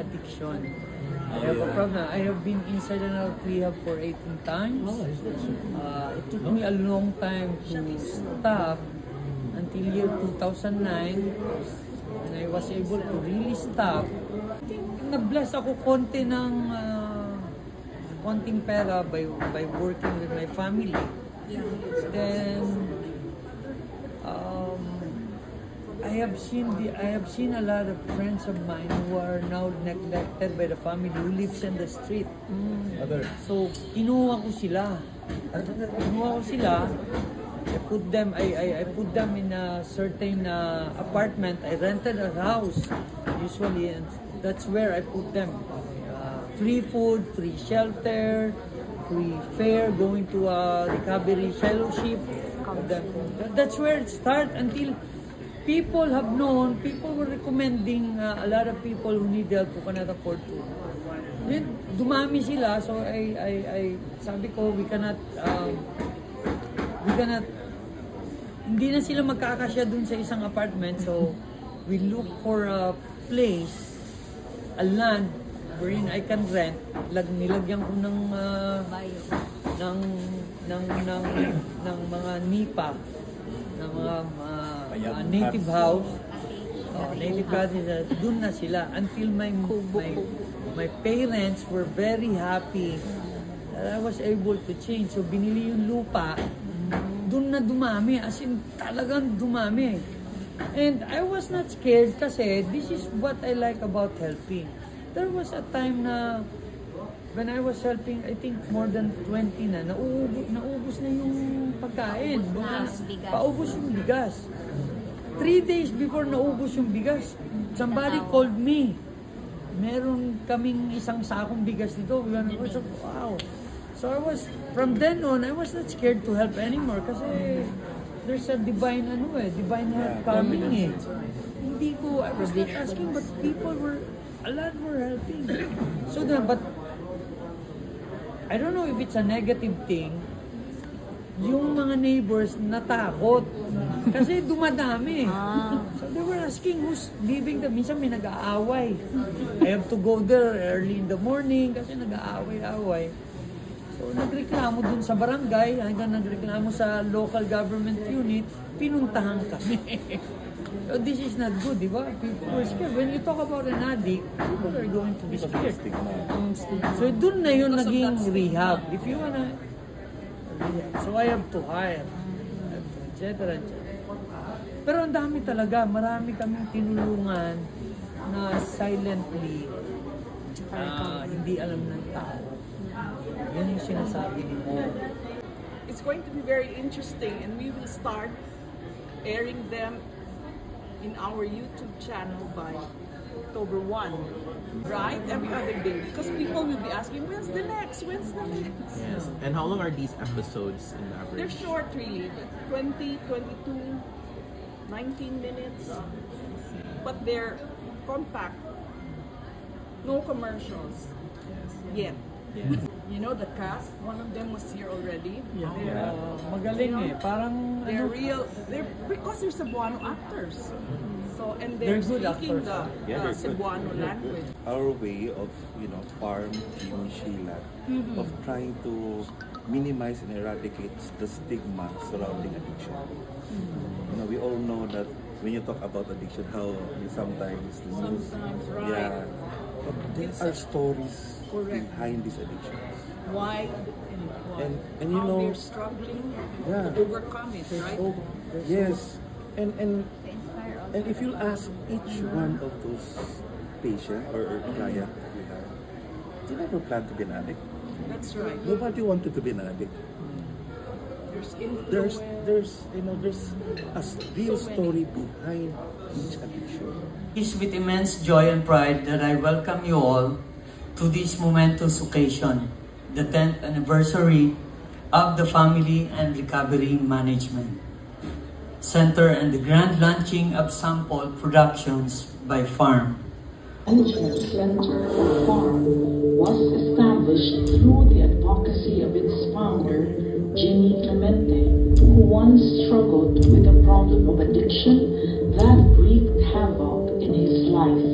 addiction. I have a problem. I have been inside and out rehab for 18 times. Uh, it took me a long time to stop until year 2009 and I was able to really stop. I think na-bless ako konti ng uh, konting pera by by working with my family. Then um, I have seen the I have seen a lot of friends of mine who are now neglected by the family who lives in the street. So kinuha ko sila. Kinuha ko sila. I put them I, I, I put them in a certain uh, apartment. I rented a house usually and that's where I put them. Uh, free food, free shelter, free fare, going to a recovery fellowship. That- That's where it started until people have known, people were recommending uh, a lot of people who need help who cannot afford to. Then, dumami sila, so I, I, I, sabi ko, we cannot, um, we cannot, hindi na sila magkakasya dun sa isang apartment, so we look for a place, a land, wherein I can rent, lag, nilagyan ko ng, uh, ng, ng, ng, ng mga nipa, ng mga uh, uh, native house, Oh, native cottages, doon na sila until my my my parents were very happy that I was able to change. So binili yung lupa, doon na dumami, as in talagang dumami. And I was not scared kasi this is what I like about helping. There was a time na when I was helping, I think more than 20 na, nauubos, naubos na yung pagkain. Ubos na, bigas. Paubos yung bigas. Three days before naubos yung bigas, somebody called me. Meron kaming isang sakong bigas dito. Ganun ko, so, wow. So I was, from then on, I was not scared to help anymore kasi there's a divine ano eh, divine help coming eh. Hindi ko, I was not asking but people were, a lot were helping. So then, but I don't know if it's a negative thing, mga neighbors natakot. Kasi dumadami. So they were asking who's leaving the Minsan may nag-aaway. I have to go there early in the morning kasi nag-aaway-aaway. So nagreklamo dun sa barangay, hanggang nagreklamo sa local government unit, pinuntahan kami. so this is not good, di ba? People are scared. When you talk about an addict, people are going to be scared. So dun na yun naging rehab. If you wanna rehab. So I have to hire. To, et cetera, et cetera. Pero ang dami talaga. Marami kaming tinulungan na silently ah, hindi alam ng tao. Yan yung sinasabi ni Mo. It's going to be very interesting and we will start airing them in our YouTube channel by October 1, right? Every other day. Because people will be asking, when's the next? When's the next? Yes. And how long are these episodes in average? They're short really, 20, 22, 19 minutes. But they're compact. No commercials. Yet. You know the cast, one of them was here already. Yeah. They're, Ah, magaling eh. Parang they're ano, real, they're because they're Cebuano actors. So and They're they're, good speaking actors. the, Yeah, the they're good. Cebuano They're language. Our way of, you know, farm Team Sheila, mm-hmm. of trying to minimize and eradicate the stigma surrounding addiction. Mm-hmm. You know, we all know that when you talk about addiction, how you sometimes lose. Sometimes, right. Yeah. But there It's are stories Correct. behind these addictions. Why and, why. And- and you how know- they're struggling Yeah. to overcome it, right? oh, Yes. And and and if you ask each one of those patient or, or client that we have, they never plan to be an addict. That's right. Nobody wanted to be an addict. There's influence. There's there's you know there's a real story behind each addiction. It's with immense joy and pride that I welcome you all to this momentous occasion, the 10th anniversary of the Family and Recovery Management Center and the grand launching of sample productions by Farm. Management Center for Farm was established through the advocacy of its founder, Jimmy Clemente, who once struggled with a problem of addiction that wreaked havoc in his life.